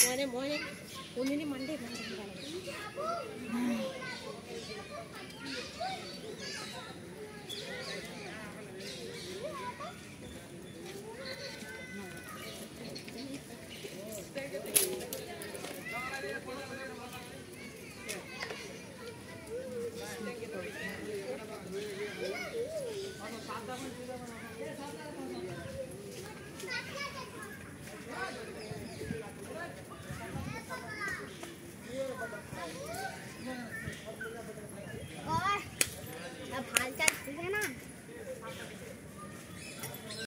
മോനെ മോനെ ഒന്നിനും മണ്ടേ മാറുന്നതാണ്